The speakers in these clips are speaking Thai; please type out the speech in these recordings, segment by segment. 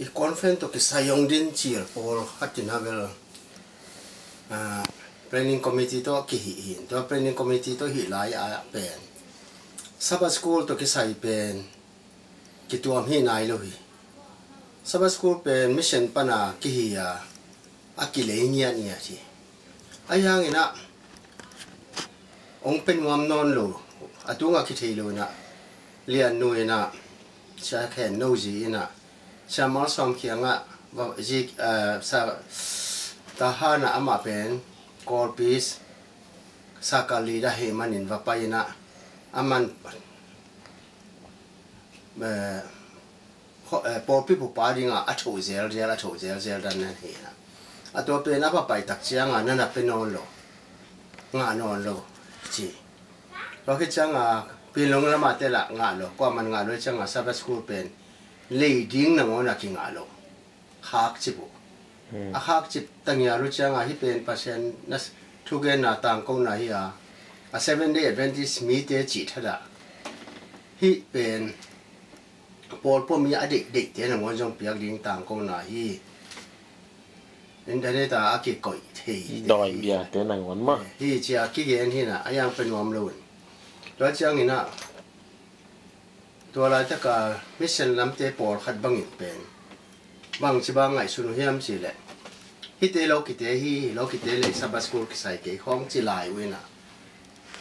i conference to ki sayong din chir por hatin havel a planning committee to ki hi hin to planning committee to hi lai a pen sabah school to ki sai pen ki tuam hi nai lo hi sabah school pen mission pana ki hi ya a ki le nya nya chi ayang ina ong pen wam non lo atunga ki thei lo na lian nuôi na cha khen no gì na cha mal som khianga wa ji sa ta ha na ama pen kor pis sakali da he manin va pa ina aman be ho por pi pu pa ringa a tho zel zel a tho zel zel dan na he na a to pe na pa pai tak chianga na na pe non lo nga non lo chi lo ke changa ปีลงละมาเตละงาโลก็มันงาโลจังอาซาบสคูลเป็นเลยดิ้งนะ pin long la ma te la nga lo. Ko man nga lo chang sa ba school pen leading na mo na ki nga lo. Khak chi bu a khak chi tang ya lo chang a hi pen pa sen na thu ge na tang ko na hi a a seven day adventist mi te chi tha da hi pen por po mi a dik dik te na mo jong piak ding tang ko na hi. Internet đây ta ác kỳ cội thì đòi bia thế này quấn mà thì chỉ ác kỳ gen thì là anh em phân nhóm luôn ต่างกงนาฮิอินเทอร์เน็ตอากิก่อยเทดอยเบียเตนังวันมาฮิจีอากิเกนฮินะอายังเป็นวามลุนตัวเจ้างินะตัวเราจะกามิชชันลำเตปอลขัดบังอิเป็นบางชิบางไงสุนเฮียมสิแหละฮิตเตโลกิเตฮีโลกิเตเลยสับสกุลกิใส่เกของจิลายเวนะ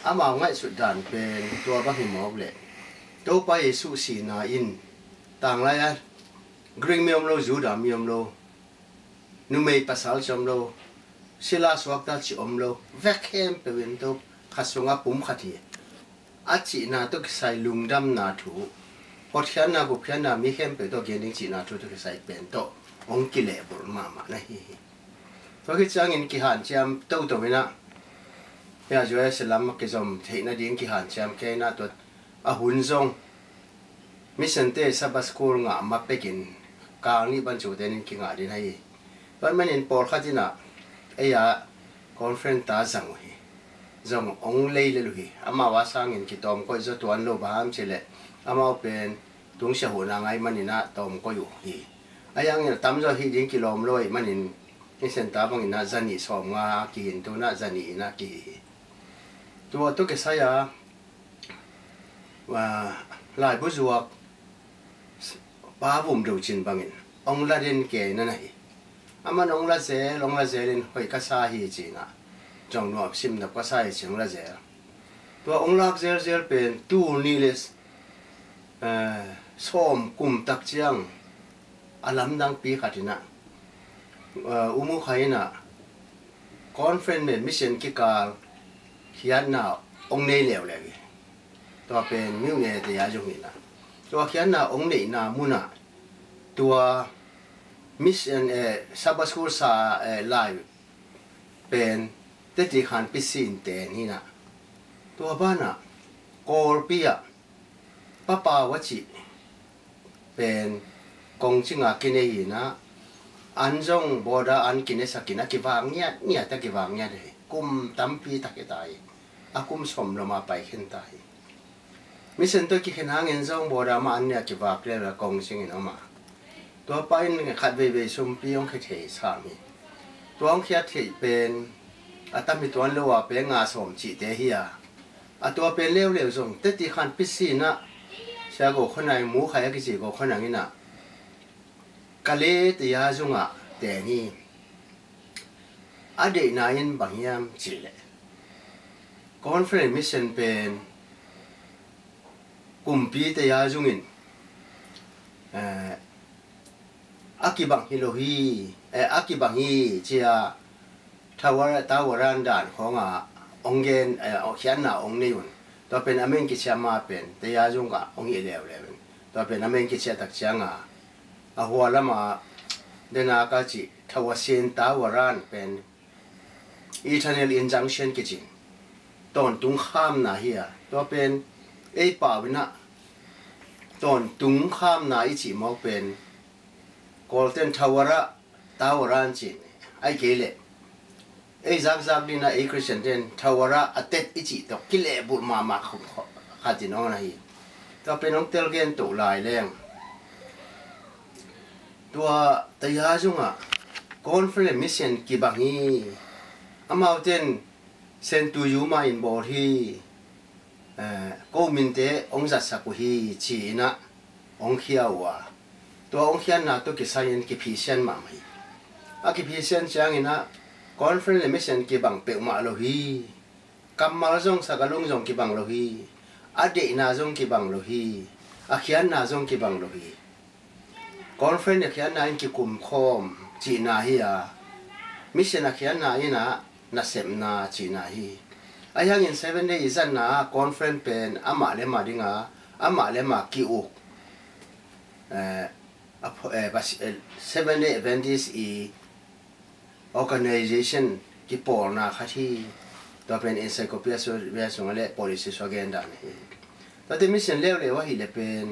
อามาไงสุดดันเป็นตัวบังหิมอบเลยตัวไปสุสีนาอินต่างไรอ่ะกริงมีอมโลจูดามีอมโลนุเมย์ภาษาจอมโลศิลาสวักตาจิอมโลแวกเฮมเป็นตัวขัดสงาปุ่มขัดเฮี อาจีนาตุกใส่ลุงดำนาถูพอเขียนนาบุเขียนนามีเข้มไปตัวเกนิงจีนาถูตุกใส่เป็นโตองกิเลบุรมามานะฮิเพราะคิดจังอินกิหันจามโตตัวมินะเฮียจ่วยสลัมกิจอมเทน่าดิ้งกิหันจามแค่นาตัวอาหุนซงมิสันเตสับสกูลงามาเปกินกลางนี่บรรจุเดนินกิงาดินให้ตอนมันอินปอลขัดินะเอ้ยคอนเฟรนต์ตาจังเฮ zong ong lei le lui ama wa sang in ki tom ko zo tuan lo ba am chele ama pen, tung sha ho na ngai mani na tom ko yu hi. Ayang ya tam zo hi ding ki lom loi manin ni sen ta bang na zani som nga ki in tu na zani na ki. Tu to ke sa ya, wa, lai bu zuak, ba bum do chin bangin ong la den ke na na hi. Ama ong la se long la se len hoi ka sa hi chi na. trong no sim na pasai chang la zel to ong lak zel zel pen tu ni les eh, som kum tak chiang alam dang pi khatina eh, umu khaina conference me mission ki kal khian na ong nei lew le to pen miu ne te ya jung ni na. To khian na ong nei na muna to mission eh, e sabaskur sa live pen แต่ที่ขันพิสินเตนี่นะตัวบ้านอะกอลปีอะป้าปาวัชิเป็นกงจิงอากินเองนะอันจงบอดาอันกินเอสักินะกิวางเนี่ยเนี่ยแต่กิวางเนี่ยเลยกุมตั้มปีตะกิตายอากุมสมลมาไปเห็นตายมิเซนตัวกิเห็นหางเงินจงบอดามาอันเนี่ยกิวางเรียกกงจิงเอามาตัวไปนี่ขัดเวเวซุมปีองเขียดเป็นอามีตัวเลวเป็นงเตเฮียอาตัวเป็น atami tuan lewa pe nga som chi te hi a atua pe leo leo zong te ti khan pisi na. Khay go gì mu khaya ki ji go khonang ina kale te à thế te ni. Để na yin bang yam chi lệ conference mission pen kumpi te ya in à eh, akibang hilohi eh akibang hi chia ทายนบางยามจิเลคอนเฟรตาจุงินเอ่ออากิบังฮิโลฮีเอ่ออากิบังฮีเจียถ้าว่าตาวรันดานของอะองเกนเออเขียนหน้าองนี้มันตัวเป็นอเมริกันมาเป็นแต่ยาจุงกะองอีเลวเลยตัวเป็นอเมริกันตักเชียงอะอะหัวละมาเดนากาจิถ้าว่าเซนตาวรันเป็น eternal injunction กิจิตอนตุงข้ามนาเฮียตัวเป็นเอ้ป่าวินะตอนตุงข้ามนาอิจิมอเป็น golden tower ตาวรันจิไอเกเล่ ấy zak zak đi na ấy Christian trên thawara atet à, ichi to kile bul ma ma khum khatin on này, ta pe nong tel gen to lai leng tua chung junga à, conference mission ki bang hi amao ten sen tu yu ma in bor hi. Ko min te ong za sa ku hi chi na ong khia wa à. tua ong khian na to ki sayen ki phi sen ma mai a ki phi sen chang ina conference emission ki bang pe ma lo hi. Kamal jong sakalung jong ki bang lo hi. Ade na jong ki bang lo hi. Akhian na jong ki bang lo hi. Conference akhian na in ki kum khom chi na hi a mission akhian na ina na sem na chi na hi. Ayang in seven day izan na conference pen ama le ma dinga ama le ma ki u eh seven day event is i organization กิปอลนาคที่ตัวเป็น encyclopedia ส่วนเรื่องของเรื่อ policy ส่วนเกี่ยงดันตอนที่มิเชนเลวเลยว่าฮิเลเป็น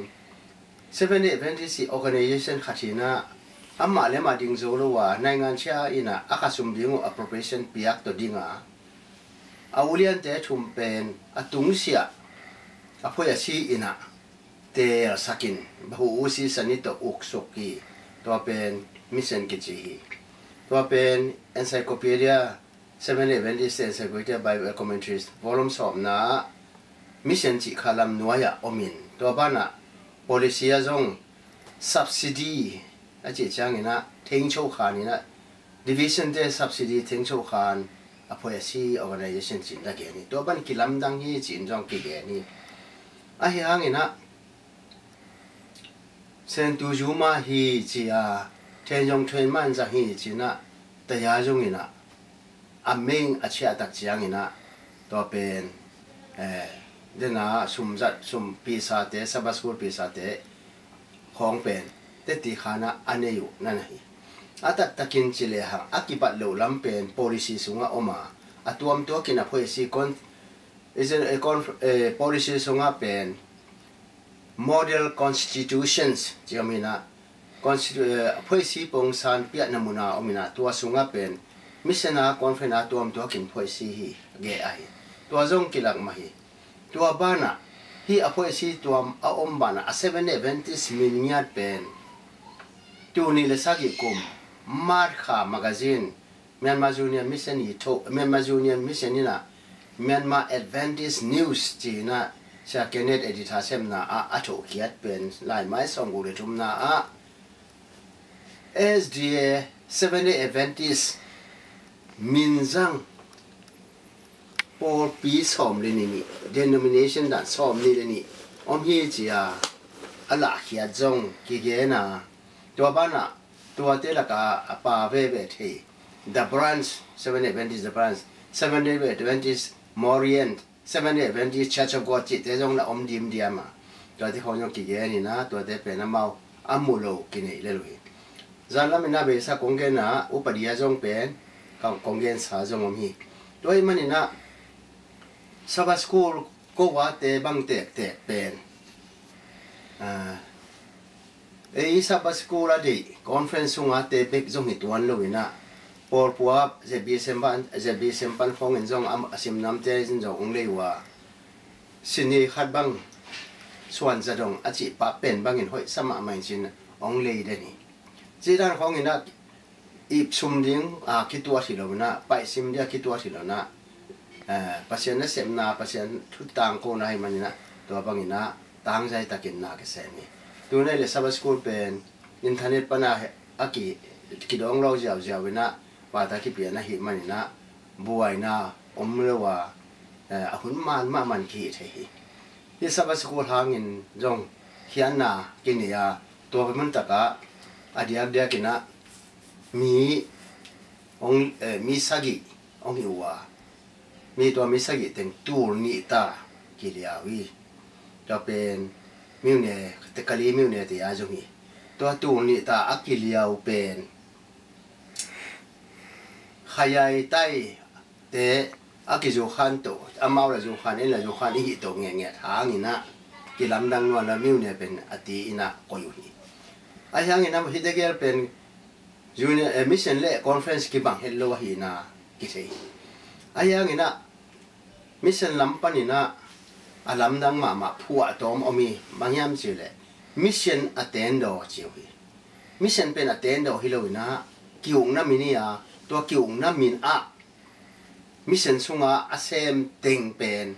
seven day adventist organization ขัดที่น่ะอามาเลมาดิ้งโซลวาในงานเช้าอินะอาคาสุมบิ้งอ appropriation ปียกตัวดิ้งอะอาวุเลียนเตชุมเป็นอาตุงเสียอาพยาชีอินะเตอสักินบูอุซีสนิตอุกสุกีตัวเป็นมิเชนกิจิฮี วเป็น encyclopedia 7 day Adventist encyclopedia Bible commentaries volume สอบนะมิสเซนจิคาลัมนัวยาอมินตัวบ้านอ่ะ policy a zong subsidy a chi chang ina thing chou khan ina division de subsidy thing chou khan a phoya si organization chin da ge ni to ban ki lam dang hi chin jong ki ge ni a hi hang ina sen tu ju ma hi chi a ten jong thuen man za hi chi na ta ya jong ina a ming a chia tak chiang ina to pen eh เดน่าสุมจัดสุมปีศาจเตสบัสกุลปีศาจเตของเป็นเตติขานะอั kenjong chuen man za hi chi na ta ya jong ina a ming a chi atak chiang ina to pen eh de na sum za sum pi sa te sa bas kur pi sa te khong pen te ti khana ane yu na na hi atak takin chi le ha akipat lo lam pen policy sunga oma atuam to kina phoi si kon is a con a policy sunga pen model constitutions chi amina คอนเพ่อยสีปงซานเปียนมุนาอมินาตัวสุงาเป็นมิสนาคอนเฟนาตัวมตัวกินเพ่อสีฮีเกไอตัวจงกิลักมาฮีตัวบ้านะฮีอพ่อยสีตัวอาอมบ้านะาเซเวนเอเวนติสมินยัตเป็นตัวนี้เลสักิกุมมาร์คามากาซินเมียนมาจูเนียมิสเซนีโตเมียนมาจูเนียมิสเซนีนะเมียนมาเอเวนติสนิวส์จีนะเชาเกเนตเอดิทาเซมนาอาอโตเกียดเป็นลายไม้สองกุเลทุมนาอา SDA 70 Adventist minh rằng Paul P. Som lên nini denomination đã Som ni lên nini ông hi chỉ à à là khía dòng kia kia na tua ba na tua thế là cả à pa về về thì the branch 70 Adventist, the branch. 70 Adventist Morient 70 Adventist Church of God. Chỉ thế dòng là ông điểm điểm mà. Tua thế họ nhóc kia kia nè na tua thế bên nào âm mưu lâu kia này lên rồi จานละมันน่าเบสักคงเกน่ะอุปดียจงเป็นกับกงเกนสาจงมฮีด้วยมันนี่นะสบาสกูลก็ว่าเตะบังเตะเตะเป็นอ่าเอ้สบาสกูลอะดีคอนเฟนซ์งอาเตะเป็กจงหิตวันลุยนะพอลปัวเจบีเซมบันจะบีเซมปันฟงเงินจงอัมสิมน้ำเตจินจงองเลยว่าสินีขัดบังส่วนจะดงอจิปะเป็นบังเงินห้อยสมะไม่จินองเลยได้นี่ จีด้านของนี่นะอีบชุมดิ้งอ่าคิดตัวสิลรานะไปซิมเดียคิดตัวสิเรานะเอ่อปัจเชนเสมนาปัจเชนทุกต่างโกนให้มันนะตัวบางนี่นะต่างใจตะกินนาเกษมีตัวนี้เลยสับสกูลเป็นอินเทอร์เน็ตปัญหาอักิกิดองเราเจ้าเจ้าเวนะว่าตะกิเปียนะหิมันนะบวยนะอมเลว่าเอ่อหุ่นมันมามันขี้ใช่หิที่สับสกูลหางินจงเฮียนนากินเนียตัวเป็นมันตะกะ บังเฮลโลวะฮีนะกิเซ ayang ina mission lampan ina alam dang ma ma phua tom omi mangyam chile mission attendo chiwi มิเซนเป็นอเตนดอฮิโลนะกิวงนามินีอาตัวกิวง ai hang ina hi degel pen, junior emission le, conference ki bang hello, hi na ki sei ai hang ina, mission lampani na alam dang ma ma phua tom omi, mangyam chi le. Mission attendo chi hi mission pen attendo hi lo na kiung na mini a to kiung na min a. Mission sunga asem teng pen.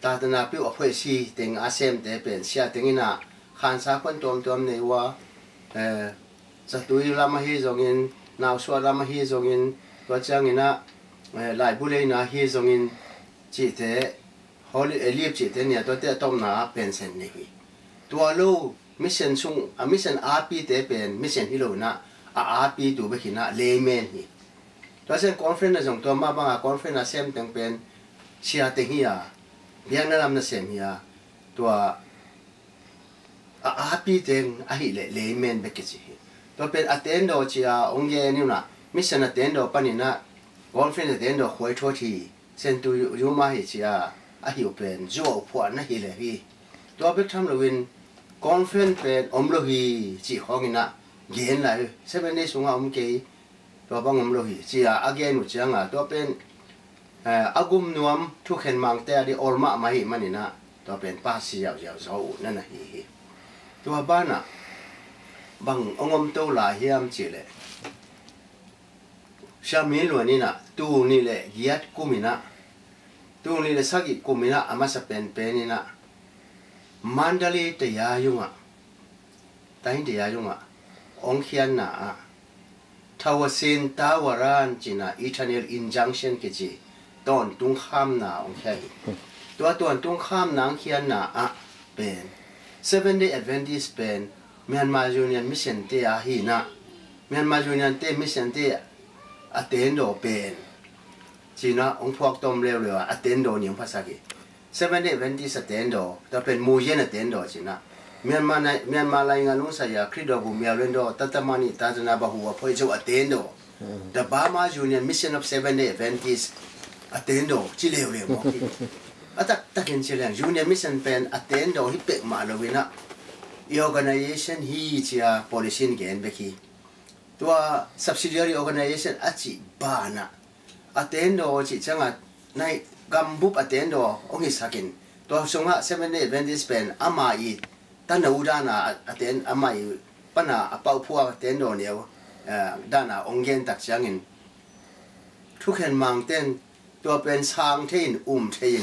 Ta ta na pi o phoi si teng asem te pen. Sia teng ina, khan sa kon tom tom nei wa จะตุยลามาฮีจงอินนาวสวาลามาฮีจงอินตัวจังอินะเอ่อหลายบุเลยนะฮีจงอินจิเตฮอลเอลีบจิเตเนี่ยตัวเตต้มนาเป็นเซนนี่ตัวลูมิเซนซุงอ่ะมิเซนอาร์พีเตเป็นมิเซนฮิโลนะอาร์พีตัวเบกินะเลเมนนี่ตัวเซนคอนเฟรนซ์จงตัวมาบังอ่ะคอนเฟรนซ์เซมตังเป็นเชียเตฮียเบียงนั่นลำนั่นเซมฮียตัว a api teng a hi le le men be ke chi to pe atendo chi a ongye ni na, mission atendo pani na girlfriend atendo khoi tho thi sen tu yu ma hi chi a a hi open jo pho na hi le hi. To pe tham lo win girlfriend pe om lo hi, chi hong na gen la seven days nga om ke, to bang om lo hi chi a again u changa to pen eh, agum nuam, thu mang te di olma mai manina to pen pa si yaw yaw zo na na hi. ตัวบ้านอะบางองค์โตหลาเฮียมจีเลยชามีลวนี่นะตัวนี่แหละกิยัดกุมินะตัวนี่แหละสักิกุมินะอามาสเปนเปนนี่นะมันดลีแต่ยายุงอะแต่หินเต่ยายุงอะองค์เขียนนะทาวเซนทาวรันจีนะอีทานเนลอินจังเชนกิจีตอนตุงข้ามนาองค์เขียนตัวตัวตุงข้ามนางเขียนนะอะเป็น Seven Day Adventist Band Myanmar Union Mission တေအဟိနာ Myanmar Union တေ Mission တေအတန်တော်ပင်ဂျီနာအုံဖောက်တုံးလဲလဲအတန်တော်ညံဖဆာကေ7 day Adventist အတန်တော်တပင်မူရင်အတန်တော်ဂျီနာမြန်မာနိုင်ငံမြန်မာနိုင်ငံလုံးဆိုင်ရာခရစ်တော်ကိုမြော်လင့်တော့တသမဏိသာသနာဘဟုအဖွဲ့ချုပ်အတင်းတော် The Burma Union Mission of Seven Day Adventist အတင်းတော်ကြည်လေလေပေါ့ Ờ, ata takin chi le union mission pen atendo hi pe ma lo wina organization hi chia policy gen beki tua subsidiary organization achi bana atendo chi changa nai gambup atendo ongi sakin tua songa seven day adventist pen ama i tana udana aten ama i pana apau phua atendo neo à, dana ongen tak changin thuken mang ten tua pen sang thein um thein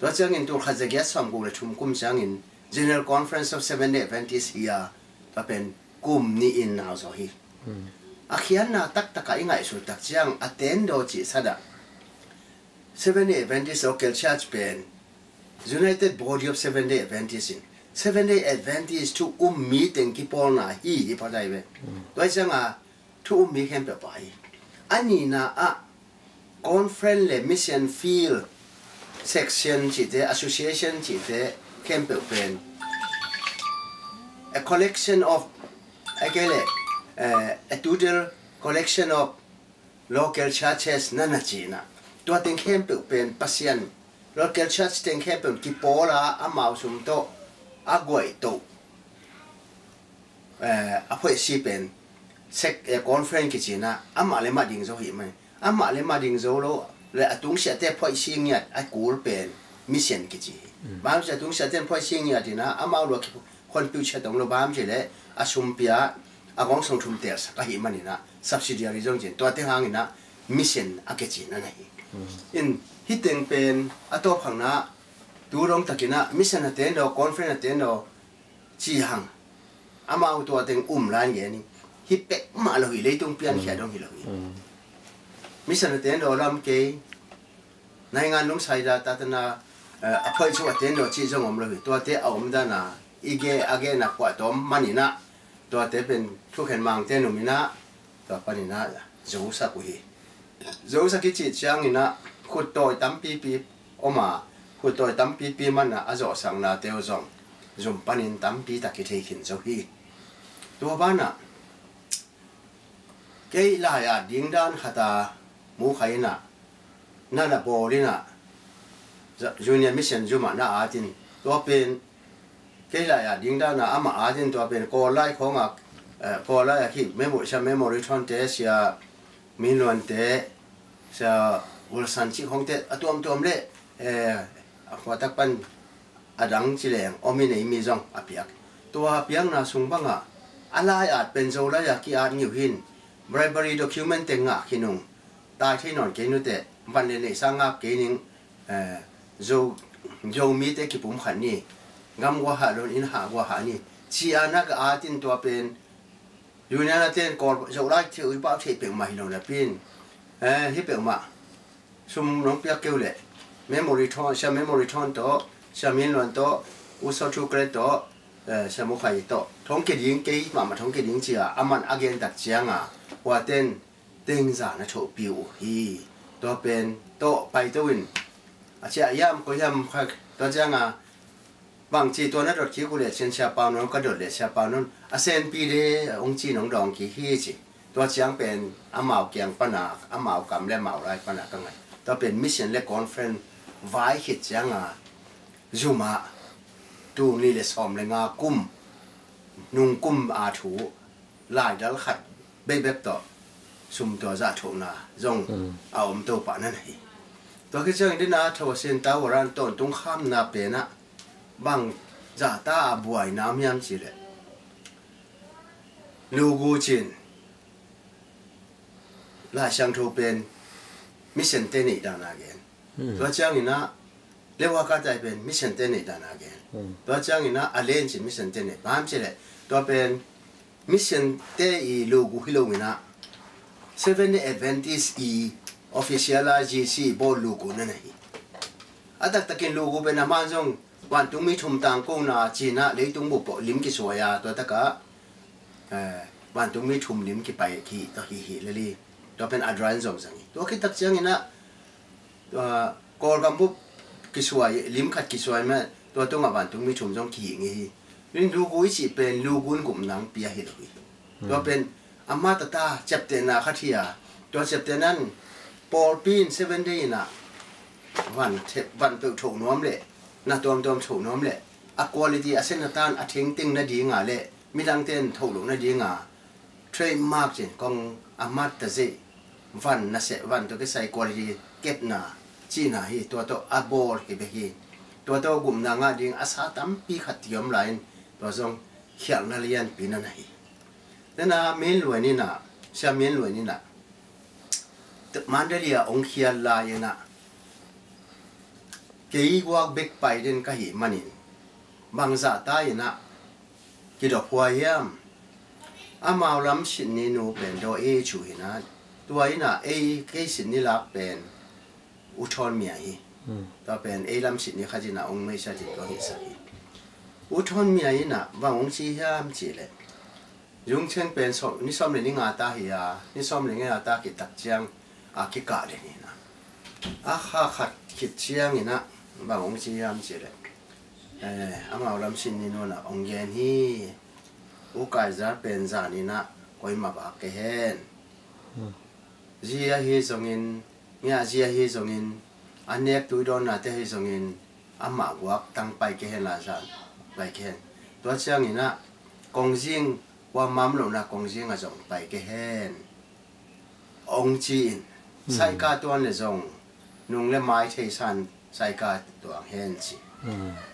Rochangin tur khaja gas fam go chum kum changin General Conference of Seven Day Adventists here papen kum ni in na zo hi. Hmm. Akhian na tak taka ingai sur tak chiang attend do chi sada. Seven Day Adventists local church pen United Body of Seven Day Adventists in Seven Day Adventists to um meeting ki polna hi hi padai be. Hmm. Rochanga to um mi hem pe pai. Ani na a conference le mission field section chỉ thế, association chỉ thế, khen biểu hiện a collection of eh, eh, a cái này a total collection of local churches nè nè chỉ nè tôi tiếng khen biểu hiện passion local church tiếng khen biểu kỳ bó là a mạo sum to a gọi to a phải si bên sec eh, conference cái gì nè a mà lấy mà đình dấu hiện mày a mà lấy mà đình dấu luôn และตุงเสียแต่พอยซิงยัดไอ้กูเป็นมิเชนกิจิบางเสียตุงเสียแต่พอยซิงยัดนะอามาลูกคนพิวเชตงโลบามเจเลอาสุมเปียอากองส่งทุมเตสก็หิมันนี่นะ subsidiary จงจินตัวเต็งหางนี่นะมิเชนอาเกจินั่นเอง in hiteng pen ato phangna turong takina mission aten do conference aten do chi hang ama auto ateng um lan ye ni hi pe ma lo hi leitung pian khia dong hi lo hi mission aten do lam ke nai ngan nung sai da ta ta na a phoi chu ten do chi jong om lo hi to te a om da na ige age na kwa to mani na to te pen thu khen mang te no mina to pa ni na zo sa ku hi zo sa ki chi chang ina khu toi tam pi pi oma khu toi tam pi pi man na a zo sang na teo zong zum panin tam pi ta ki thei khin zo hi to ba na cái là ya ding dan khata mu มูไข่น่ะนั่นน่ะโปลิน่ะจูเนียมิชชั่นจูมาน่ะอาจินตัวเป็นเกลายดิ้งด้าน่ะอามาอาจินตัวเป็นโกไลของอะเออโกอลอะที่เมมโมชั่นเมมโมริทอนเตเสียมิลวนเตเสียวอลสันชิของเตอตัวมตัวมเละเอ่อขวตักปันอดังจิแรงอมินไอมิซองอเปียกตัวอเปียงน่ะสุงบังอะอะไรอาจเป็นโซลายากีอาจงิวฮิน bribery document เต็งอะคินุง นี่งำว่าหาโดนอินหาว่าหานี่ชีอานักอาตินตัวเป็นอยู่ในนั้นเต้นก่อนโซลายที่อุปาที่เป็นมาฮิโนนะพินเอ่อที่เป็นมาซุมน้องเปียกเกลเลย memory ทอนชา memory ทอนโตชามินลวนโตอุสทุเกรโต ờ sẽ một khai to thống kết những cái mà mà thống kết những gì à aman again đặt chiang à và tên tên giả nó chỗ biểu hi to bên to bay to win à chị yam có yam khai to chiang à bằng chỉ to nó đột khí của lệ trên xe bao nó có đột lệ xe bao nó à sen pi de ông chi nong dong ki hi chi to chiang bên amao kiang pana amao kam le mao lai pana ka ngai to bên mission le conference vai hit chiang à zuma ตูนี่เลยสอมเลยงากุ้มนุ่งกุ้ม อาถูลายดัลขัดเบบเบบต่อซุมตัวจะถูนาจงเอาอมตัวปานั่นให้ตัวก็เจ้าดินาทวเซนตาวรันต้นตรงข้ามนาเปนะบางจะตาบวยน้ำยำจีเลยลูกูจินลาช่างทูเป็นมิเซนเตนิดานาเกนตัวเจ้านี่นะเรียกว่าก็ใจเป็นมิเซนเตนิดานาเกนตัวเจ้านี่นะอเลนจิมิเซนเตนิบ้ามเจเลยตัวเป็นมิเซนเตอีลูกูฮิโลมินะ Seven Day Adventist i official GC bo lugu na nahi. Atak takin lugu pe naman zong wan tung mi thum tang ko na china le tung bu po lim ki soya to taka eh wan tung mi thum lim ki pai ki to hi hi le li to pen adran zong zangi. To ki tak chiang ina to kol gam bu ki soy lim khat ki soy ma to to nga wan tung mi thum zong ki ngi hi. Rin lugu i chi pen lugun gum nang pia hi lo hi. To pen อามาตตาเจ็บเตนาคาทียตัวเจ็บเตนั้นปอลปีนเซเว่นดย์นะวันเทวันเปิดถูกน้อมเลยนะตัวมตัวมถูกน้อมเลยอะควอลิตี้อะเซนตานอะเทงติงนะดีงาเลยมีดังเต้นถูกลงนะดีงาเทรดมาร์กเจนกองอามาตตะเซวันนะเสวันตัวก็ใส่ควอลิตี้เก็บนาจีนาฮีตัวโตอะบอลเฮเบฮีตัวโตกลุ่มนางาดิงอาสาตัมปีขัดยอมไลน์ตัวทรงเขียงนาเลียนปีนันฮี 那那缅甸人呐，像缅甸人呐，เ德利亚องคียลายนะเกี่ยวกับเบกไปเดินก็เห็นมันนี่บางสาตายนะกิดอกหวยยมอามาลำสินนี่นูเป็นโดเอชูเห็นนะตัวนี้นะเอเกสินนี่ลักเป็นอุทธรเมียอีต่อเป็นเอลัมสินนี่ขจินะองไม่ใช่จิตก็เห็นสักอุทธรเมียอีนะบางองค์ชี้ห้ามจีเลย dùng chen pen số ni som le ni ta hi à ni som le nga ta ki tak chiang à ki cả le ni na. A kha kha ki chiang ni na ba ong chi làm gì đấy eh ama làm sin ni no ông yên gen hi u kai za pen za ni na koi ma ba ke hen. Hmm. Zia hi zongin nya zia hi sông in anh anek tu don na te hi sông in anh ama wak tăng bay cái hen la za bay cái hen. Tôi chiang ni na kong jing ว่ามัมลงนะกงเสียงอะจงไปเกเฮนองจีนใส่กาตัวเนี่ยจงนุ่งและไม้เทสันใส่กาตัวเฮนจี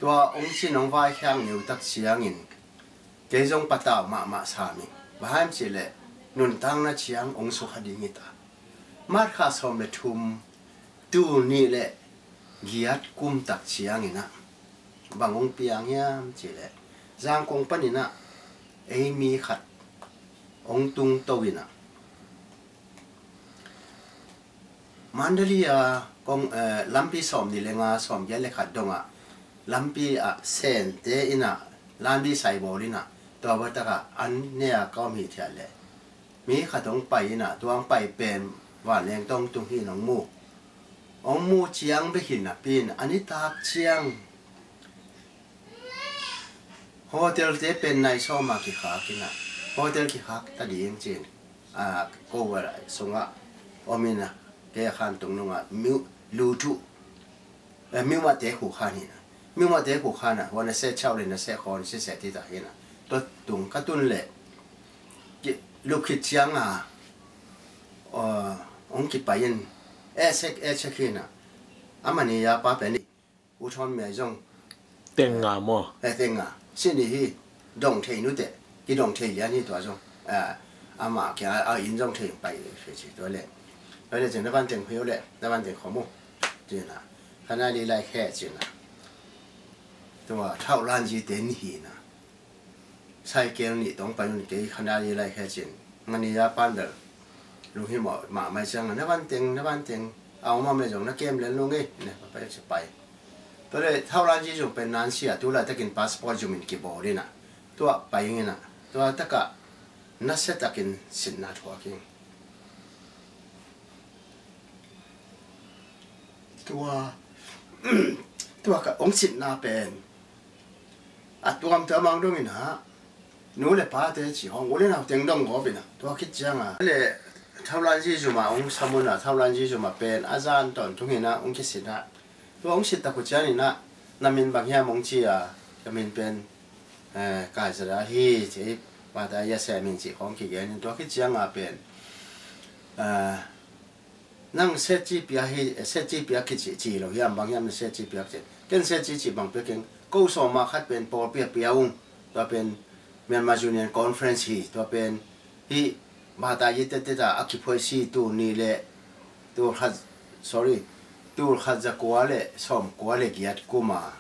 ตัวองจีนองวายแข้งอยู่ตักเสียงอินเกจงปะตาวมามาสามีบ้านจีเลนุนตั้งนะเชียงองสุขดีงิตามาดข้าสมเลทุมตูนี่แหละเกียดกุมตักเชียงอินะบางองเปียงยามจีเลจางกงปนินะ เอมีขัดองตุงตวินะมันเดลีอากงเอ่อลัมปีสอมนี่เลงาสอมแยเลขัดดงอะลัมปีอะเซนเตอินะลันดีไซบอลินะตัวบัตรกะอันเนียก็มีเทียเลมีขัดองไปนะตัวองไปเป็นว่าแรงต้องตรงที่น้องมูองมูเชียงไปหินนะปีนอันนี้ตากเชียง งมูองมูเชียงไปหินน่ะปีนอันนี้ตากเชียง hotel te pen nai so ma ki kha ki na hotel ki kha ta di eng chen อ่าก็ว่าสงะอมินะแกขันตรงนู้นอะมิวลูทูเอ่อมิวมาเตะหูขานี่นะมิวมาเตะหูขานะวันนี้เสเช่าเลยนะเสคอนเสเสที่ตาเห็นนะตัวตุงกระตุ้นเลยลูกคิดเชียงอะเอ่อองคิดไปยินเอเซกเอเชคินะอามันนี่ยาป้าเป็นนี่อุทอนเมียจงเต็งงามอะไอ้เต็งอะสิ่งที่ด สิ่งที่ลงเทนุเตที่ดงเทียันนี่ตัวจงอ่าอามาแกเอาอินจงเทไป学习ตัวเลยตัวเลยจึงได้บ้านเต็งเพียวเลยได้บ้านเต็งขโมจริงนะขณะนี้ไล่แค่จริงนะตัวเท่าร้านจีเต็นหีนะใช่เกลนี่ต้องไปนู่นเกขณะนี้ไล่แค่จริงมันนี่ยาปั้นเดอลุงที่หมอมาไม่เช่างนะบ้านเต็งนะบ้านเต็งเอามาไม่จงนะเกมเล่นลุงเอ้เนี่ยไปจะไป ตัวเลยเท่าไรที่จุเป็นนั้นเสียตัวละตะกินพาสปอร์ตจุมินกี่บอเลยนะตัวไปยังไงนะตัวตะกะนัสตะกินสินนาทัวกิงตัว ตัวกะองสินนาเป็นอะตัวมเธอมองดูมินะหนูเลยพาเตจิห้อง我เลยนะเต็งดงหัวเป็นนะตัวคิดจังอ่ะเลยเท่าไรที่จุมาองสมุนอ่ะเท่าไรที่จุมาเป็นอาจารย์ตอนทุกเห็นนะองคิดสินะ ตัวองค์สิตตะกุจานี่นะนามินบางอย่งมงจีอะจะมินเป็นเอ่อกายสระฮีที่ว่าแต่ยาแสมินจีของขี้เกียจตัวคิดจังอะเป็นเอ่อนั่งเสจีเปียฮีเสจีเปียคิดจีจีเรายมบางอย่งมันเสจีเปียจีเกันเสจีจีบางเปียเก่งกูสอมาคัดเป็นปอเปียเปียอุ้งตัวเป็นเมียนมาจูเนียนคอนเฟรนซ์ฮีตัวเป็นฮีมาตายิตเตตาอักขิพอยซีตัวนี่แหละตัวฮัด sorry tur khaja kuale som kuale giat kuma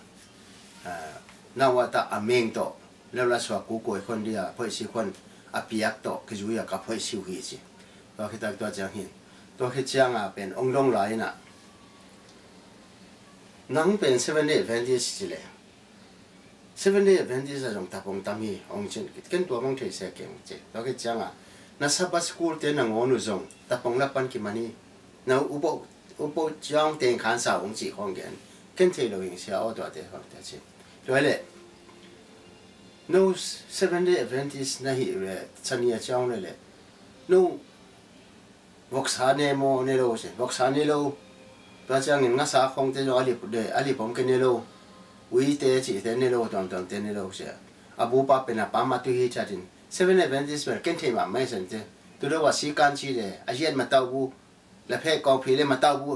na wata ameng to le la swa ku koi kon dia poi si kon apiak to ke ju ya ka poi si hi chi to ke tak to jang hin. To ke chang a pen ong dong lai na. Nang pen seven day advantage chi le. Seven day advantage jong ta pong tam hi ong chen ken to mong thei se ke che. To ke chang a na sa ba school te na ngonu jong ta pong la pan ki mani. Na ubo ตัวคิดจังอ่ะเป็นองค์ดงหลายน่ะนังเป็นเซเว่นเดย์แวนดี้สิเลยเซเว่นเดย์แวนดี้จะจงตาปงตามีองค์เช่นกันตัวมังเทเสเก่งเจ้ตัวคิดจังอ่ะนัสบัสกูลเตนังอนุจงตาปงละปันกิมันนี่นาอุป อุปจังเต็งขันสาวองค์จีของเกนกันเทโลยิงเสียเอาตัวเดียวแต่ชิด้วยเลย no seven day adventist นะฮิเรชันยาจังเลยเลย no วกษาเนโมเนโลสิวกษาเนโลตัวจังเงินงัสาคงเตจอลิปเดอลิผมกันเนโลวิเตจิเตเนโลตอนตอนเตเนโลเสียอาบูปาเป็นอาปามาตุฮิจัดิน seven adventist เป็นกันเทมาไม่สนใจตัวเรี และเพ่กองผีเลยมาเต้าบู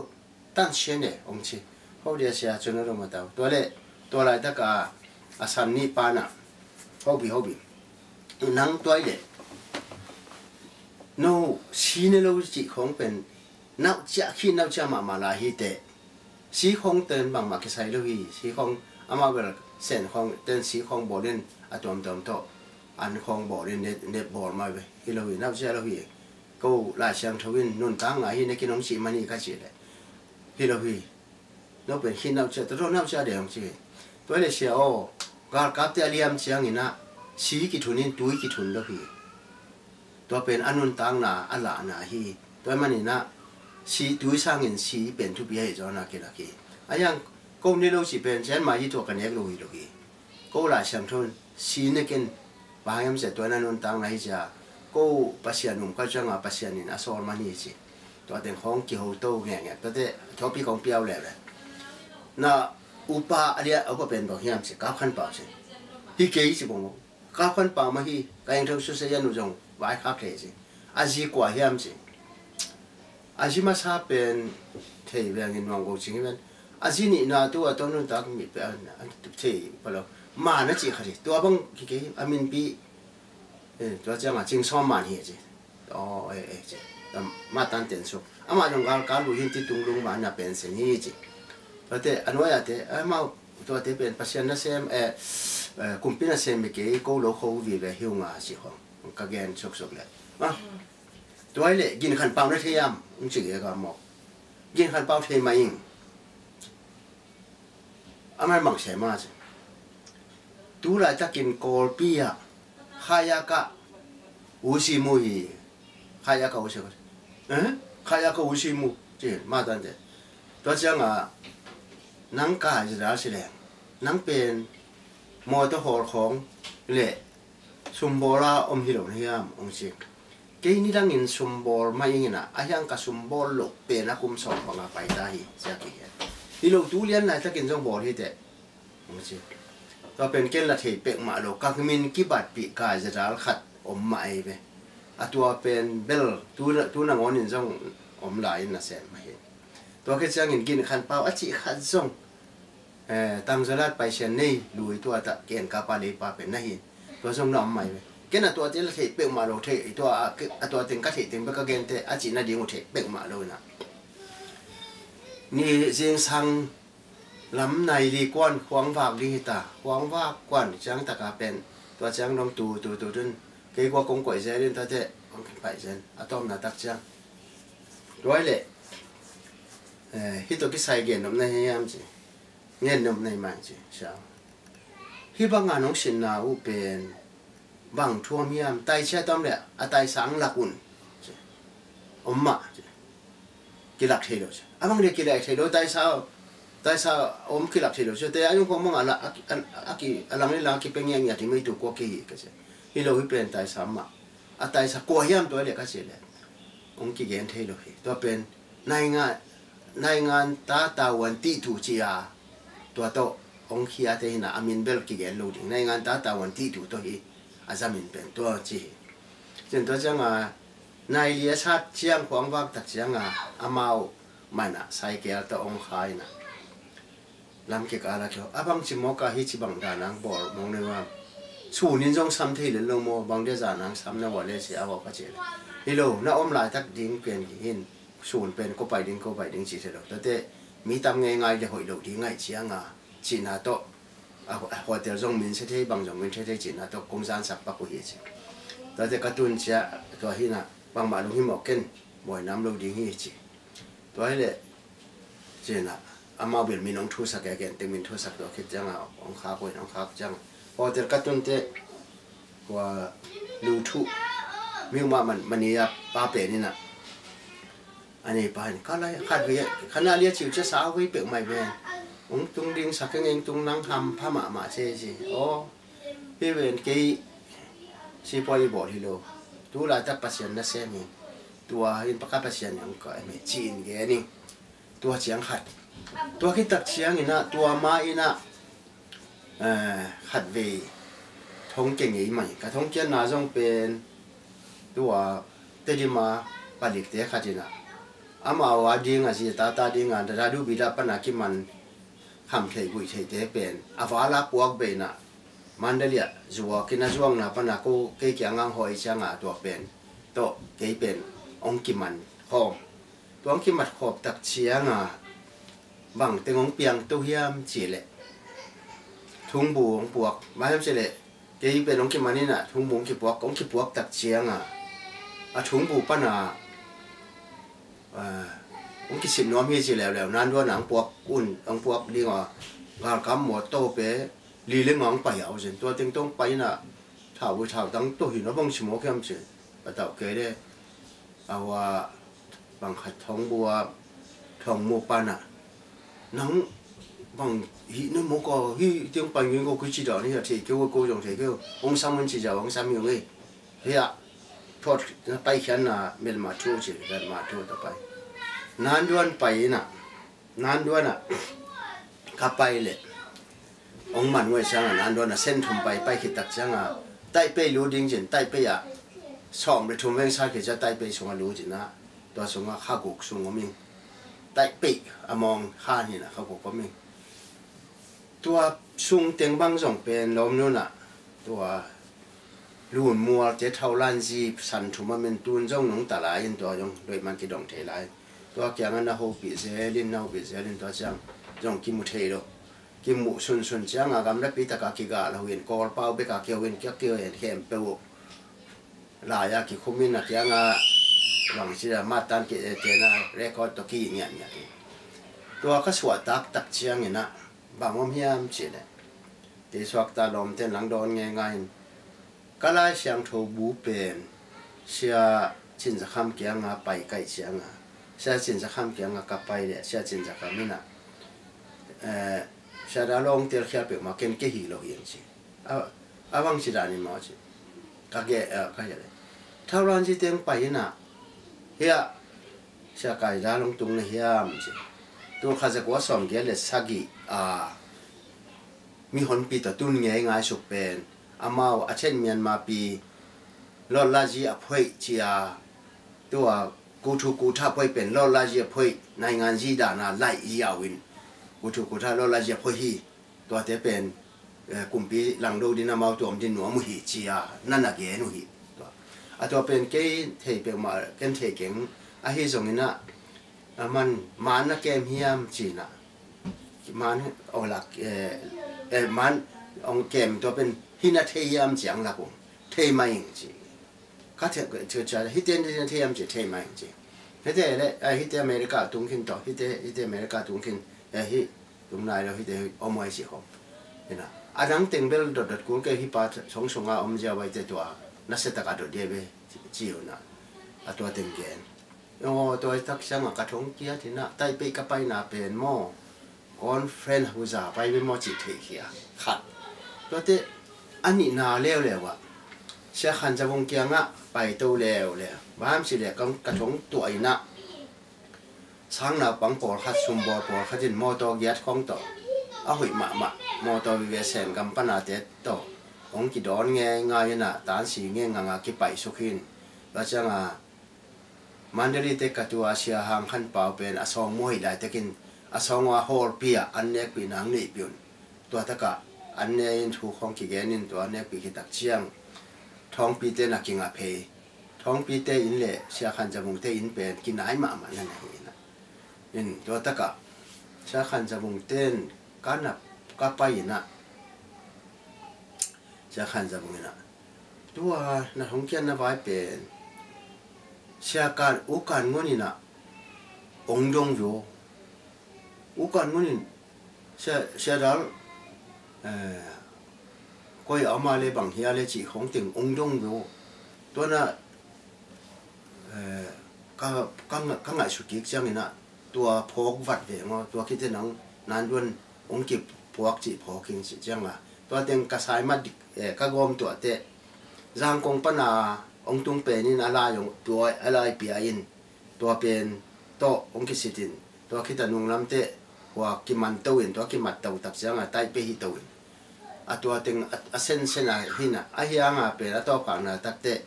ตั้งเชนเดองชีเขาเดียเสียจนเรามาเต้าตัวเล่ตัวอะไรตะกาอาสันนี่ปานะเขาบีเขาบีนังตัวเล่โนชีเนโลจิของเป็นนักจะขี้นักจะมามาลาฮิเตสีของเตือนบางมาคิไซโลฮีสีของอามาเวลเส้นของเตือนสีของบอเล่นอะตอมตอมโตอันของบอเล่นเน็ตเน็ตบอลมาเวฮิโลฮีนักจะโลฮี câu là sang thâu in nôn tăng ngài hiện cái nông sĩ mà ni cái gì đấy hi lo hi. Nó bên khi nào chơi tôi nói nào chơi để không chơi tôi là xe ô gar cáp tia liam sang in na, sĩ kí thun in túi kí thun lo hi. Tôi bên anh nôn tăng là anh là na hi. Tôi mà ni na sĩ túi sang in sĩ bên thu bia cho na kia là kia anh yang câu này lâu chỉ bên sẽ mà chỉ thuộc cái này rồi rồi câu là sang thâu sĩ này cái bà em sẽ tôi là nôn tăng hi giờ cô pasian um ka changa pasianin asor mani tôi to den khong ki ho to nghe nge pa de thopi kong piao le le na upa alia ko pen bo hiam chi ka khăn pa chi hi ke chi bông, ka khăn pa mà hi cái anh thau su se yan jong vai kha khe chi a ji kwa hiam chi a ji ma sa pen thei bang in wang go chi ngi ben a ji ni na tu a to nu ta mi pe an te pa lo ma na chi kha chi to bang ki ke amin bi 예, 저자마 징선만 해지. 어, 예, 예. 지. 마탄 텐소. 아마 정갈 갈로 힌티 둥룽 마나 벤세니지. 저때 안와야테 아마 저때 벤 파시안나 셈 에, 쿰피나 셈이게 고로 호위베 히웅아시 호. 까겐 속속레. 아. 도알레 긴 칸파우나 테얌 움직이가 뭐. 긴 칸파우 테마잉. 아마 망세마지. 두라 자긴 골피야. ฮายากะอุชิมุยฮายากะอุชิมุเอ๊ะฮายากะอุชิมุจีมาตันเจตัวเจ้าอะนังกายจะรากสิแรงนังเป็นมอเตอร์ฮอของเละชุมบูราอมฮิโรนิยามองชิเกนี่ดังอินชุมโบลมาอย่างนี้นะอายังกับชุมโบลหลกเป็นอาคุมสองปรงอาไปได้เสียกี่เห็นที่เราดูเลียนไหนถ้กินชุมโบลที่เด็ดองชิ ละซุมโบราอมฮิโรนิยามองชิเก ke ni lang in sumbol mai ngina ayang ka sumbol lo pe na kum som pa nga pai dai sia ki he i lo tu lian lai ta kin jong bol hi te mo chi to pen ken la thei pe ma lo ka min ki bat pi ka ja dal khat om mai be a tua pen bel tu na tu na ngon in jong om lai na sen ma he to ke chang in kin khan pau a chi khat jong เอ่อตามสลัดไปเชนนี่ลุยตัวตะเกียนกาปาลีปาเป็นนี่ตัวสมน้ำใหม่ไปแกน่ะตัวที่เราเทเปกมาโลเทตัวตัวถึงก็เทถึงไปก็เกนเทอาจีน่าดีงเทเปกมาโลนะนี่เสียงสัง lắm này đi quan khoáng vạc đi ta. Khoáng vạc quản chẳng ta cả bèn. Và chẳng nông tù tù tù chân cái qua công quậy dễ lên ta thế ông phải dân atom à, là tắc chẳng rồi lệ. Ờ, Khi tôi cái sai kiện hôm nay em chứ nghe hôm nay mà chứ sao? Khi bang ngà nông xin nào u bền bằng thua mi em. Tay che tôm lệ. À tay sáng lạc un ông mà cái lạc thế đó chứ à vâng, bang để cái lạc thế đó tại sao? tại sao om khi lập thì được chứ thế anh cũng không mong anh là anh anh kỳ anh làm nên là kỳ bên nhà thì mới được qua gì cái gì thì lâu hết bên tại sao mà à tại sao qua hiểm tôi lại cái gì này, ông kỳ gen thế rồi tôi bên nay ngan nay ngan ta ta quan ti thủ chi à tôi tôi ông khi à thế là amin bel kỳ gen lâu đỉnh nay ngan ta ta quan ti thủ tôi hi à zamin bên tôi chi trên tôi chẳng à nay lý sát chiang hoàng vác thật chiang à amau mana sai kia ta ông khai na làm cái cả là cho, à bằng chỉ mua cả hết chỉ bằng đàn ăn bỏ mong nên mà chủ nhân trong xăm thì lên lâu mua bằng để giả năng xăm nó bỏ lên sẽ vào phát triển hello, nó ôm lại tắt đến quyền hiện sùn bên có bài đến có bài đến chỉ sẽ được tới thế mi tâm nghe ngay để hội đầu đi ngay chỉ ăn à chỉ là to à hội tiểu dòng mình sẽ thấy bằng dòng mình sẽ thấy chỉ là to công gian sập bạc của hiện chỉ tới thế các tuần sẽ tôi hiện là bằng mà luôn hiện mọc kênh mỗi năm lâu đi hiện chỉ tôi là chỉ là ama bil min ong thu sak ya gen te min thu sak do khit jang ong kha ko ong kha jang. Po ter ka tun te wa lu thu. Mi ma man mani ya pa pe ni na. Ani pa ni, ka la kha ge khana lia chiu che sa wi pe mai ve ong tung ding sak ngeng tung nang ham pha ma ma che ji o, pe ven ke si po i bol hi lo. Tu la ta pasien na se mi tua hin pa ka pasien ang ka me chin ge ni. Tua chiang khat tua khi tạc chiang ina tua ma ina à, hạt về thông chừng ấy mày. Cái thông chừng nào trong bên tua tê đi mà bà lịch tế khát ina ama wa đi ngà gì ta ta đi ngà ra du bị ra pan aki man ham thấy bụi thấy tế bên. À, Avala puak bên na, à đây là, kina zuang na pan aku cái kia ngang hỏi chăng à tua bên. To cái bên ông kim man khom tuang kim mặt khop tạc chiang à. บังเตงองเปียงตู้เฮียมเฉีเละทุ่งบูงปวกมาทำเฉลเกยิ่เป็นองค์กิมานี่น่ะทุงบูงกิปวกองขีกิปวกตัดเชียงอะอาทุ่งบูปนาอ่าองค์กิสิบน้อมมีสิแล้วแล้วนั่นด้วยหนังปวกอุ่นองปวกดีกว่างานคำหมดโตเป๋ลีเลี้ยงองไปเอาเสิตัวเต็งต้องไปน่ะถาวุฒาตั้งตัวหินว่าบังชิมอเข้มสิประตูเกยได้เอาว่าบังขัดทองบัวทองมูปาน่ะ นังบางหินมก็หิเตียงปังยิงก็คือจีดอนี่ที่เกี่ยวกับกูจงที่เกียวองสามันจีจาองค์สามีเอ้ยเฮียทอดไปแค่น่ะเมลมาทูสิเมลมาทูต่อไป nan duan pai na nan duan a ka pai le ong man ngoi sang nan duan a sen thum pai pai ki tak chang Taipei among Hanin na kapupami. Tua sung teng bang zong pen lom nuna tua luôn mua chế thau lan gì sản thú mà mình tuôn rong nóng tả lại yên tua dòng đôi mang cái đồng thể lại. Tua kia ngân là bị dễ lên nào bị dễ lên tua giống giống kim một thể đâu kim mụ xuân xuân giống à gam đã bị tất cả kia gà là huyền cò bao bị cả kia huyền kia kia huyền hẻm bêu lại à kia không biết là kia ngà วังสิละมาตันเกตเจนะเรคอร์ดตกี้เนี่ยเนี่ยตัวก็สวดตักตักเชียงเนี่ยนะบางวันพยายามเสียเลยตีสวกตาลมเต้นหลังโดนง่ายๆก็ไล่เสียงโทบูเป็นเสียชินจะข้มเกียงาไปไกลเชียงาเสียชินจะข้มเกียงากลับไปเนี่ยเสียชินจะข้านี่นะเออเสียดาลงเตียวเขียเปลี่ยนมาเก่งเกี่ยเราเองสิอาอาวังสิดานี่มาสิก็แกเออก็อย่างไรถ้าร้านที่เตียงไปน่ะ เฮียเสียไก่ดาลงตรงนี้เฮียมจิตัวข้าจะกว่าสอมเกียเลสักิอ่ามีคนปีต่อตุ้นเงยง่ายสุเป็นอามาอาเช่นเมียนมาปีลอดลาจีอภัยจีอาตัวกูถูกูท่าภัยเป็นลอดลาจีอภัยในงานจีดานาไล่ยาวินกูถูกูท่าลอดลาจีอภัยฮีตัวเตเป็นกลุ่มปีหลังดูดินามาตัวมันดินหนัวมุหิจีอานั่นน่ะเกนุหิ อะตัวเป็นเกเทเป็นมาเกนเทเก่งอะฮีส่งนี่นะมันมันนะเกมเฮียมจีนะมันเอาหลักเออเออมันองเกมตัวเป็นฮินาเทียมจังละกูเทไม่จริงก็เถอะเถอะจะฮิตเตนเทียมจะเทไม่จริงฮิตเตเลยไอฮิตเตอเมริกาตุงขินต่อฮิตเตฮิตเตอเมริกาตุงขินเออฮิตุงนายเราฮิตเตอมวยสิหอมเห็นนะอันนั้นเต็งเบลดดดกูเกฮิปาสงสงอาอมเจะไว้เตตัว นัสตะกัดเดียเบจิวนะตัวเต็งเกนโอ้ตัวทักษะกระทงเกียที่น่ะไตไปกับไปน่ะเป็นหม้อ conference หูจ่าไปเป็นหม้อจิตเทียขัดตัวเตอันนี้นาเลี้ยวแล้วะเสียขันจะวงเกียงอะไปตัวแล้วเลยบ้านสิเดียกกระทงตัวอีน่ะช้างน่ะปังปอขัดซุมบอปอขัดจินมอตอเกียดของต่อเอาหุยมามามอตอวิเวเซนกัมปนาเตต่อ ของกิดอนเงง่ายน่ะตานสีเงงงากิไปสุขินแล้วจังอะมันเดลีเตกัตัวเสียหางขันเปล่าเป็นอสองมวยได้แตะกินอสองว่าฮอลเปียอันเนกปีนังนี่ปิวนตัวตะกะอันเนยถูกของกิเกนินตัวเนกปีกิตักเชียงท้องปีเตนักกิงอาเพท้องปีเตอินเล่เสียขันจมูกเตอินเป็นกินไหนมามันนั่นเองนะนี่ตัวตะกะเสียขันจมูกเต้นกันนับก็ไปนะ เสียขันจมูกนะตัวนักท่องเที่ยวนะไว้เป็นเสียการอุกันงนี่นะองค์จงอยู่อุกันงนี่เสียเสียดาลเอ่อก็เอามาเลยบางเฮียเลยจีของถึงองค์จงอยู่ตัวน่ะเอ่อก็ก็ก็ง่ายสุดที่จังนี่นะตัวพกวัดเวงตัวคิดจะนังนานด้วยองค์กิบพวกจีพอกิงสิจังอ่ะตัวเต็งกระสายมาดิ các gom to te. Zang công pa na ong tung pe ni na la yong tuai alai eh, pi a in. To pen to ông ong xịt in. To khi ta nung lắm te hoặc ki man tàu in to ki mat tàu tập sang a tai pe hi tàu in. A to teng a sen sen hi na à hi anh à pe la to pa là tak te.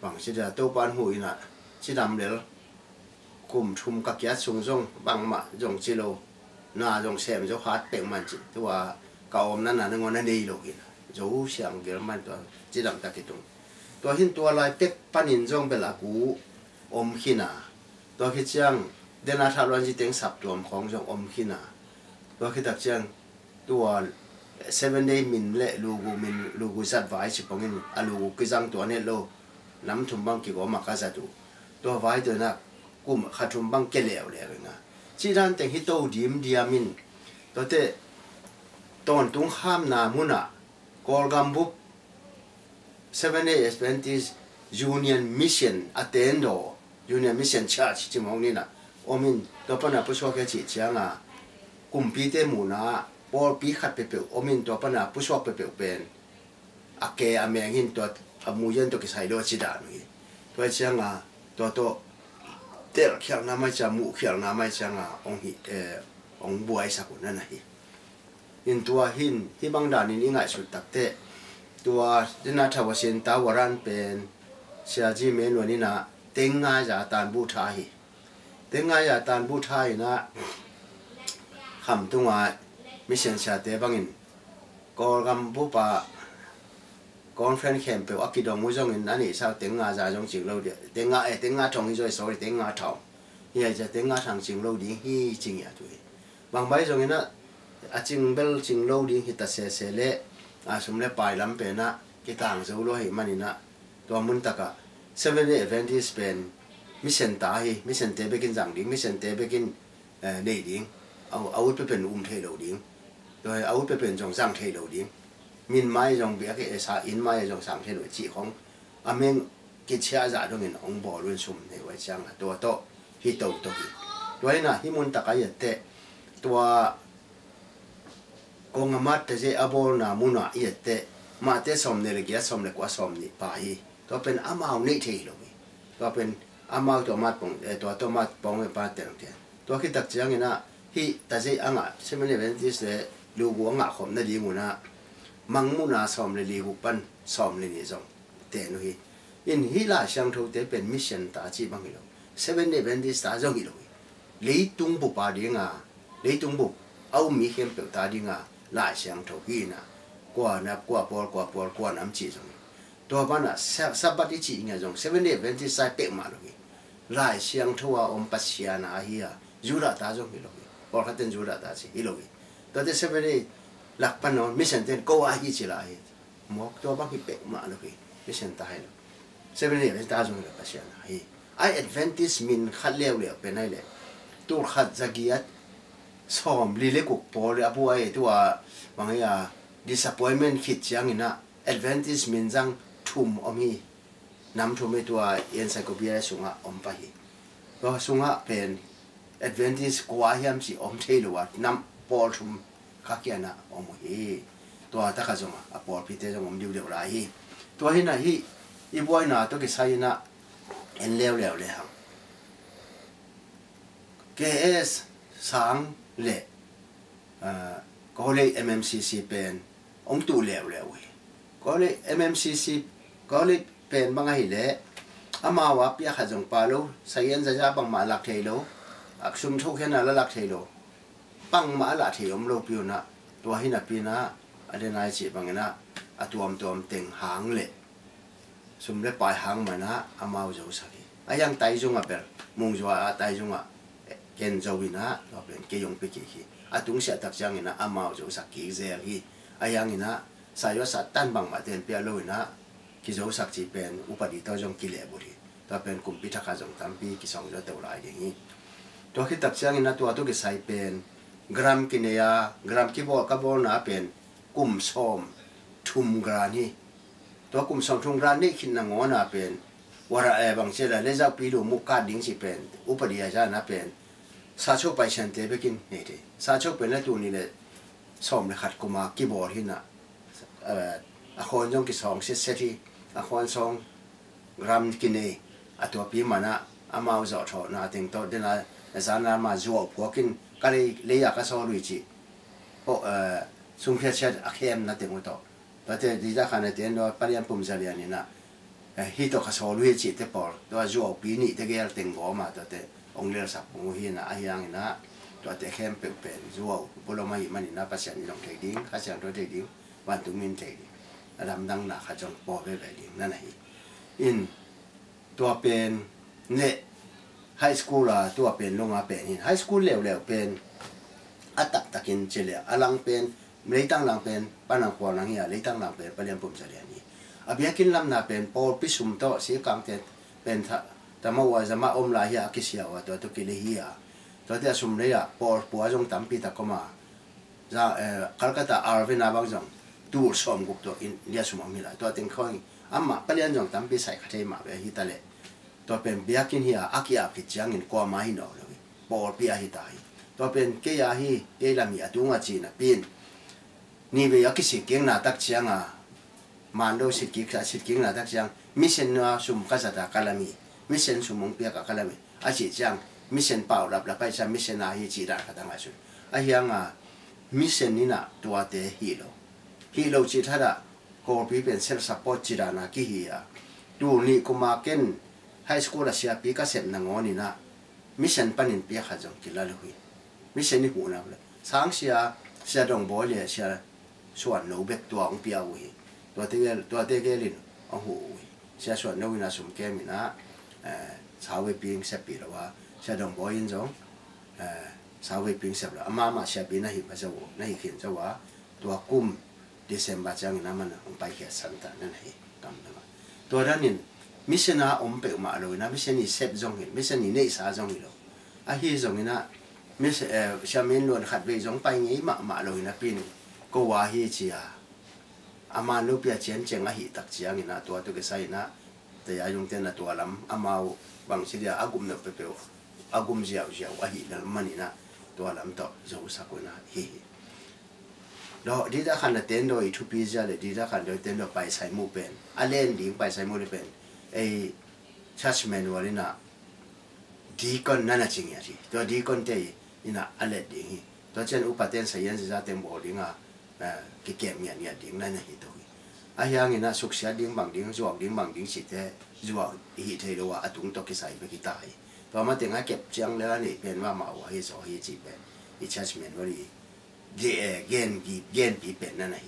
Bang si là to pan hồi ina si làm lel. Kum chum các kya sung sung bang mà dùng chi lo, na dùng xem cho hat pe man chi. To อ่ะใต้ไปฮิตัวอินอะตัวเต็งอะเซนเซนอ่ะหินะอะเฮียงอ่ะเป็นอะตัวปังนะตักเตะบางสิเดตัวปานหูอินะสิดำเดลคุมชุมกักยัดซุงซงบังมาจงจิโล na jong sem jo hat pe man chi to ton tung ham na muna kolgam bup 7 Adventist Union Mission, atendo, Union Mission Church chi mong ni omin to pa na puswa ke chi chiang a kumpi te mu na por pi khat pe pe omin to pa na puswa pe pe pen ake a me ngin to a mu yen to ke sai lo chi da mi to chiang a to to ter khyang na mai cha, mu khyang na mai chiang a ong hi eh ong buai sa ku hi อินตัวหินที่บางด่านนี้ง่ายสุดตักเตะตัวที่น่าทวเสีนตาวรันเป็นเชียจีเมนวนนี้นะเต็งง่ายจากตานบูทาหิเต็งง่ายจากตานบูทาหินะคำตัวง่ายมิเชนชาเตบังอินกอลกัมบูปะกอนเฟนแคมเปลอักกิดองมุจงอินนั่นนี่ชาวเต็งง่ายจากจงจิงเราเดียเต็งง่ายเต็งง่ายทองอินจอยสอรี่เต็งง่ายทองเฮียจะเต็งง่ายทางจิงเราดีฮีจิงอย่าตัวบางใบจงอินนะ อาจิงเบลจิงโลดิ้งฮิตาเซเซเลอาสมเลปายลำเป็นนะกิต่างเจ้าโลหิมันินะตัวมุนตะกะเซเว่นเอเวนที่สเปนมิเซนตาฮีมิเซนเตเบกินจังดิ้งมิเซนเตเบกินเอ่อเนดิ้งเอาอาวุธไปเป็นอุ้มเทโลดิ้งโดยเอาวุธไปเป็นจงสังเทโลดิ้งมินไม้จงเบียกิเอซาอินไม้จงสังเทโดจีของอเมงกิเชียจ่าดงเงินองบอรุ่นชุมในไว้จังตัวโตฮิโตโตฮิด้วยนะฮิมุนตะกะยัดเตตัว กงมัดเจอบอลนามุนาเยเตมาเตสมเนรเกียสมเนกว่าสมนี่ปาฮีตัวเป็นอามาวนี่เทโลวิตัวเป็นอามาวตัวมาปงเอตัวตัวมาปงไปปาเตงเตียตัวคิดตักจังนะฮีแต่ใจอ่างะใช่ไหมเนี่ยเป็นที่เสลูกวัวงอะขมนาดีมูนะมังมูนาสมเลยลีกุปันสมเลยนี่จงเตนุฮีอินฮีลาช่างทุกเตเป็นมิชชั่นตาจีบังฮิโลเซเว่นเดเป็นที่ตาจงฮิโลลีตุงบุปาดีงาลีตุงบุเอามีเข้มเปิดตาดีงา la xiang chou gi na kwa na kwa por kwa por kwa nam chi zong to ba na sa ba di chi nga zong seven day ben ti sa pe ma lo gi la xiang chou wa om pa xia na hi ya ju ra ta zong gi lo gi por kha ten ju ra ta chi hi lo gi to de seven day lak pa no mi sen ten ko wa hi chi la hi mo to ba ki pe ma lo gi mi sen ta hi lo seven day ben ta zong gi pa xia na hi ai advantage min khalew le pe nai le tur khat zagiyat นจูราตาจีฮิโลกิตัวเดเซเว่นเดย์หลักปนนมิเซนเต็นก็ว่าฮิจิลาฮิมอกตัวบ้านที่เป๊ะมาเลยมิเซนตายเลยเซเว่นเดย์เวนตาจงฮิโลปัสยานาฮีไอเอ็ดเวนติสมินขัดเลี้ยวเลี้ยวเป็นไงเลยตัวขัดจักยัดซ้อมลีเล็กกุกปอเลยอภัยตัวบางอย่าง disappointment คิดยังอินะ advantage มินจังทุมอมีน้ำทุมตัวเอ็นไซโคเปียสุงะอมไปก็สุงะเป็นเอดเวนติสกว่าเฮียมสิอมเทลวัดน้ำปอลทุมข้าเกียนะอมเฮตัวตะกะจงอะปอลพิเตจงอมดิวเดียวไรตัวหินะฮีอีบอยนะตัวกิไซนะเอ็นเลวเลวเลยฮังเกเอสสังเลเอ่อก็เลย MMCC เป็นองตูเลวเลวก็เลย MMCC ก็เลยเป็นบางไงเลยอามาว่าพี่ข้าจงปาโลสายันจะจะบังมาหลักเทโลอักษุมทุกแค่นั้นละหลักเทโลบังมาหลั กเทโลมโลปิวนะตัวหินับปีนะอะไรนายจีบังนะอะตัวมตัวมเต็งหางเลยสุมเล็ปลายหางมานะอามาจะสักอายังไตจงอะเป็นมุงจัวไตจงอะเกณฑ์จวินะเราเป็นเกยงไปกี่ขี้อาตุงเสียตักจังนะอามาจะสักกี่เสียขี้อายังนะสายวัสัตตันบังมาเต็นเปียโลนะ ki zo sak chi pen upadi to jong ki le buri to pen kum pi tha kha jong tam pi ki song jo te ulai ding to khi tak chang ina to to ki sai pen gram ki ne ya gram ki bo ka bo na pen kum som thum grani to kum som thum grani khin na ngona pen wara e bang che la le za pi lu mu ka ding si pen upadi ya ja na pen 사초 바이샨 대백인 네리 사초 벨라 돈이네 섬을 갖고 막 기본 히나 아 혼종 기 성세 세티 아 혼송 gram kine atwa pi mana amao zo tho na ting to de na za na ma zo pho kin ka le le ya ka so ru chi. O eh sung khe che a khem na ting to. Ba te di ja khane ten do pa yan pum za ya ni na. Eh, hi to ka so ru chi te por do zo pi ni te ge al ting go ma to te. องเลียสับองหีนะอายงนะตัวเตะเข้มเปลี่ยนจัวบุรุษมาหิมันนะภาษาอินงเทดิ้งภาษาตัวเทดิ้งวันตุ้มินเทดิ้งดำดังหนักขจรปอไปแบบดิ้งนั่นไงอินตัวเป็นเนี่ไฮสคูลอะตัวเป็นลงอาเป็นหินไฮสคูลเหลวๆเป็นอัตักตะกินเฉลี่ยอลังเป็นเลยตั้งหลังเป็นป้านังควานังเฮียเลยตั้งหลังเป็นปะเรียนปุ่มเฉลี่ยนี้อภิยกินลำนาเป็นโปลพิสุมโตสีกลางเต็เป็นทะ tama wa zama om la hi a ki sia wa to to ki le hi a to te sum le ya por po jong tam ta koma. Za eh, kalkata arvina bang jong tu som gup to in, lia sum mi la to ten khong amma palian jong tam pi sai kha thei ma be hi ta le. To pen biakin hi a aki a ki chang in ko mai hi no le. Por pi a hi ta hi. To pen ke ya hi ke la mi atunga chi na pin. Ni be ya keng na tak chiang a. Man do si ki kha si keng na tak chiang. Mission na sum ka ta kalami มิเชนสมงเปียกอกะละเมอาจีจังมิเชนเป่ารับละไปซะมิเชนอาฮีจีดากะตังอาชุอะเฮียงอะมิเชนนี่นะตัวเตฮีโลฮีโลจิทะละโกปีเป็นเซลซัพพอร์ตจิรานากิฮีอะดูนี่กูมาเกนไฮสคูลอาเซียปีกะเซมนางอนี่นะมิเชนปันินเปียกขะจงกิละลุยมิเชนนี่หูนะลยสางเสียเสียดงบ่เลียเสียส่วนหนูเบกตัวของเปียวุยตัวเตกตัวเตกลินโอ้โหเสียส่วนนูวินาสมเกมินะ เอ่อสาวเวปิงเสปีแล้วว่าเสียดงบอลยินจงเอ่อสาวเวปิงเสบแล้วอามามาเสียปีน่าหิบจะวน่าหิขินจะว่าตัวกุ้ม December chang na man ang pai kya santa na nei kam na to ra nin mission a om pe ma lo na mission ni sep jong hin mission ni nei sa jong lo a hi jong na mis eh shamin lo khat ve jong pai ngi ma ma lo na pin ko wa hi chi a ama lu pia chen cheng a hi tak chiang ina to to ke sai na te ya yung ten na to lam amao bang si dia agum na pe pe agum jiao jiao a hi na mani na to lam to zo sa ko na hi hi ดอกดีถ้าขันเต้นโดยทุปีจะเลยดีถ้าขันโดยเต้นโดยไปใส่มูเป็นอาเล่นดิ้งไปใส่มูเ te ya yung ten na tu alam amau bang sidia agum na Pepeo, agum ziau ziau ahi dal mani na tu alam to zau sakuna hi hi đó đi ra khăn là tên rồi thu pi ra để đi ra khăn rồi tên rồi bài sai mu bên Alen à, lên đi bài sai mu đi bên ấy church manual na đi con nana chính nhỉ đó đi con thế ina Alen à, lên đi đó trên upa tên sai yên ra tên bỏ đi ngà. À, cái kẹm nhẹ nhẹ đi nana hi đó อายังนี่นะสุขเสียดิ่งบางดิ่งจวกดิ่งบางดิ่งสิเตจวกฮิเทโลว่าอตุงตกิใส่ไปกี่ตายตัวมาถึงให้เก็บจังแล้วนี่เป็นว่ามาว่าให้สอให้จีเป็นอีชัชแมนวลีเกเกนกีเกนปีเป็นนั่นน่ะ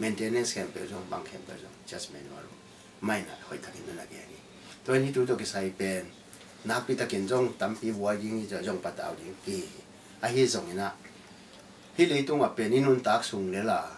maintenance แคมเปญบางแคมเปญ adjustment ว่าไม่น่ะหอยตะกินนั่นน่ะแกนี่ตัวนี้ตัวกิใส่เป็นนักพิตากินจงตั้มปีวัวยิงจะจงปัดเอาดิกีไอ้เหี้ยส่งนี่นะที่เลยตรงว่าเป็นนี่นุ่นตักส่งเลยล่ะ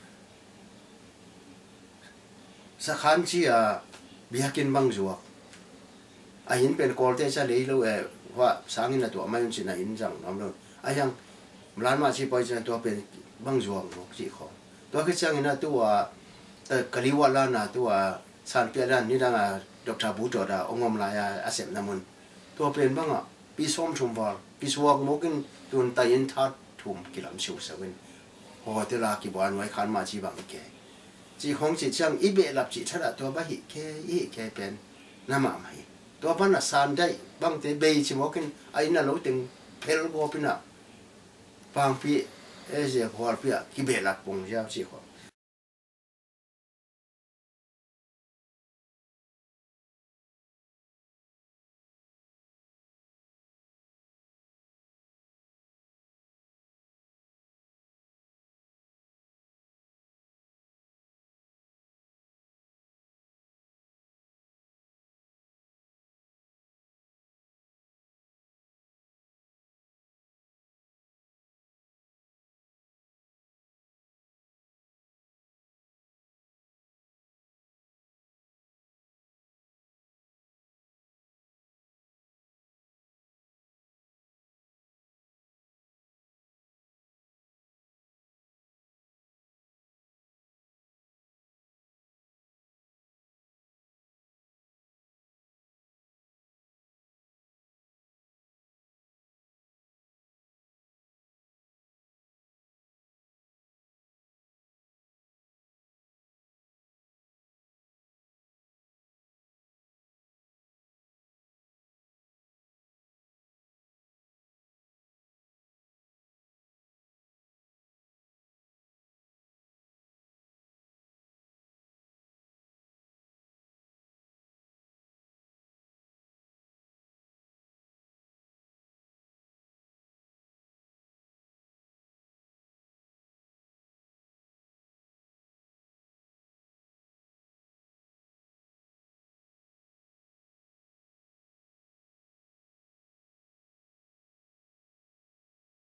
สพอีกลุ่มนั่นเสพนองกายเจเจนครับเอโคเจเจนะสมเลยปล่อยตัวลำเบกเบกอะเบกเกเบกเกเจเจนะบอลขัดเต้นตั้มปีตะกมาเฮาโลนี่โลตะเลตัวดิ้งเป็นหัวเฮ็ดโลหิอะตอมนาดิ้งตัวปานองก้อยสิเข็นสาดิ้งเทคังง่ายสุนุนสักขันจีอะเบียกินบังจัวอาหินเป็นกอลเตจะเลยโลเอว่าสางินตัวไม่ยุ่งสินะหินจังน้ำโลอายังร้านมาชีปอยจะตัวเป็นบังจัวงจีของตัวคือจังนะตัวแต่กะลิวาลานะตัวสารเปียรันนี่ดังอะดรบูจอดาองอมลายอาเสมนามุนตัวเป็นบ้างอะปีส้มชมวาลปีสวกมกินตุนตายินทัดทุมกิลำชิวสวินโหเตลากิบวันไว้ขันมาจีบังแก chi hong chi chang ibe lap chi thara to ba hi ke i ke pen. Na ma ma hi. To pa na san dai bang te be chi mo ken ai na lo ting pel go pi na. Pang pi e je hor pi ki be lap pong ja chi ho